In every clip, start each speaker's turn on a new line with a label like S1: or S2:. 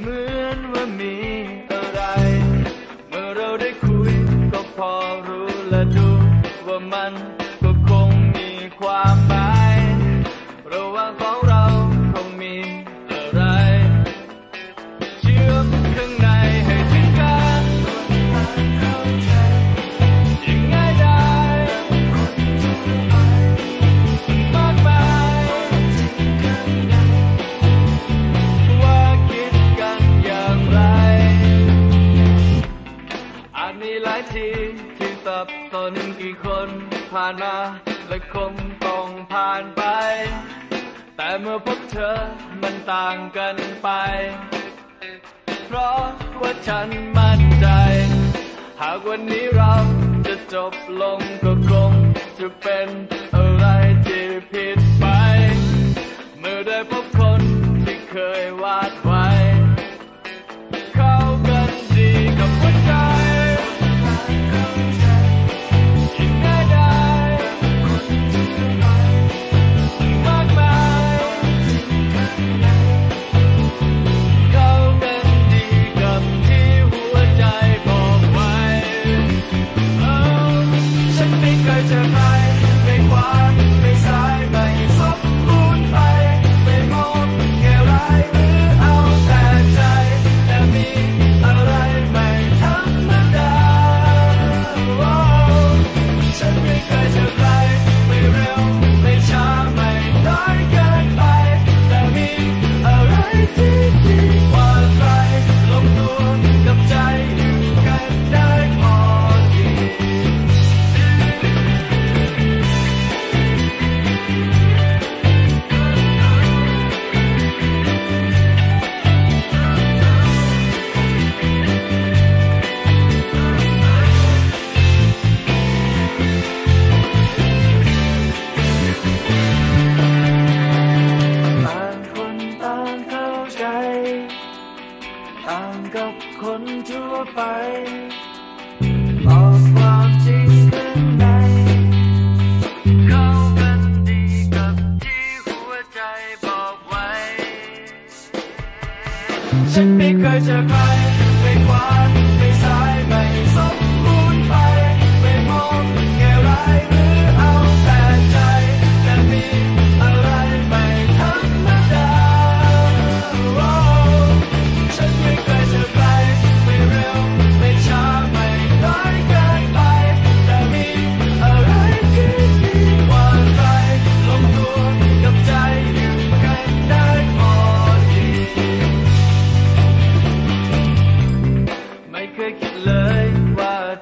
S1: เหมือนว่ามีอะไร เมื่อเราได้คุยก็พอรู้และดูว่ามันก็คงมีความ สับสนกี่คนผ่านมาและคงต้องผ่านไป แต่เมื่อพบเธอมันต่างกันไป เพราะว่าฉันมั่นใจ หากวันนี้เราจะจบลงก็คงจะเป็น ไม่ ต่างกับคนทั่วไป บอกความจริงข้างในเขากันดีกับที่หัวใจบอกไว้ ฉันไม่เคยเจอใครไม่ควาไม่สาย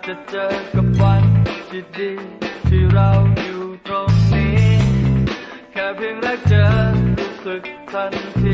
S1: จะเจอกับวันที่ดีที่เราอยู่ตรงนี้ แค่เพียงแรกเจอรู้สึกทันที